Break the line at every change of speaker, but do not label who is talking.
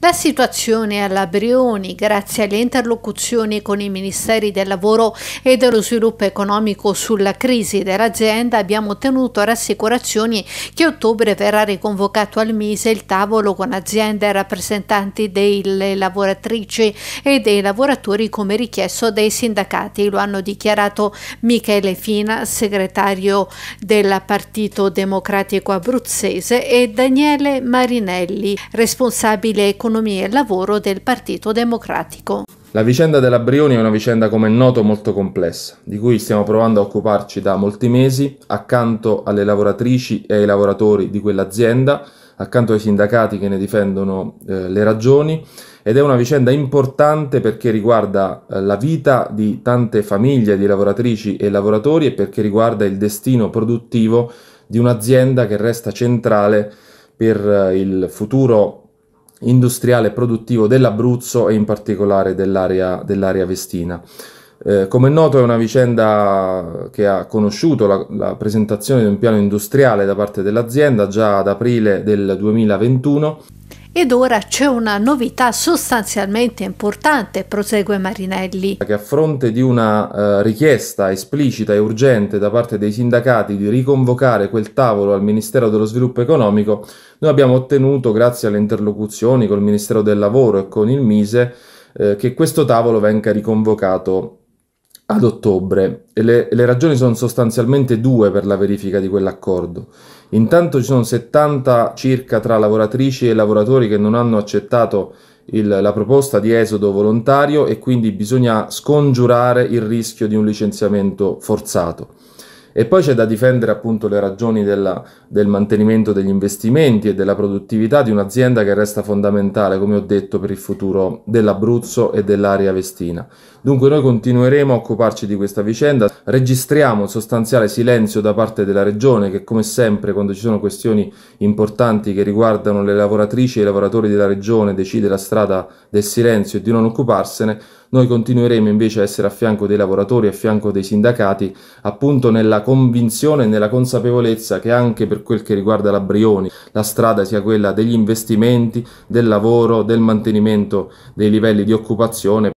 La situazione alla Brioni, grazie alle interlocuzioni con i Ministeri del Lavoro e dello Sviluppo Economico sulla crisi dell'azienda, abbiamo ottenuto rassicurazioni che a ottobre verrà riconvocato al Mise il tavolo con aziende e rappresentanti delle lavoratrici e dei lavoratori come richiesto dai sindacati. Lo hanno dichiarato Michele Fina, segretario del Partito Democratico Abruzzese, e Daniele Marinelli, responsabile economico Economia e Lavoro del Partito Democratico.
La vicenda della Brioni è una vicenda, come è noto, molto complessa, di cui stiamo provando a occuparci da molti mesi, accanto alle lavoratrici e ai lavoratori di quell'azienda, accanto ai sindacati che ne difendono eh, le ragioni ed è una vicenda importante perché riguarda eh, la vita di tante famiglie di lavoratrici e lavoratori e perché riguarda il destino produttivo di un'azienda che resta centrale per eh, il futuro industriale produttivo dell'Abruzzo e in particolare dell'area, dell'area vestina. Eh, come è noto è una vicenda che ha conosciuto la, la, presentazione di un piano industriale da parte dell'azienda già ad aprile del 2021
ed ora c'è una novità sostanzialmente importante, prosegue Marinelli.
Che a fronte di una uh, richiesta esplicita e urgente da parte dei sindacati di riconvocare quel tavolo al Ministero dello Sviluppo Economico, noi abbiamo ottenuto, grazie alle interlocuzioni col Ministero del Lavoro e con il Mise, eh, che questo tavolo venga riconvocato ad ottobre. E le, le ragioni sono sostanzialmente due per la verifica di quell'accordo. Intanto ci sono 70 circa tra lavoratrici e lavoratori che non hanno accettato il, la proposta di esodo volontario e quindi bisogna scongiurare il rischio di un licenziamento forzato. E poi c'è da difendere appunto le ragioni della, del mantenimento degli investimenti e della produttività di un'azienda che resta fondamentale, come ho detto, per il futuro dell'Abruzzo e dell'area vestina. Dunque noi continueremo a occuparci di questa vicenda, registriamo un sostanziale silenzio da parte della Regione che come sempre quando ci sono questioni importanti che riguardano le lavoratrici e i lavoratori della Regione decide la strada del silenzio e di non occuparsene, noi continueremo invece a essere a fianco dei lavoratori, a fianco dei sindacati, appunto nella convinzione e nella consapevolezza che anche per quel che riguarda la Brioni la strada sia quella degli investimenti, del lavoro, del mantenimento dei livelli di occupazione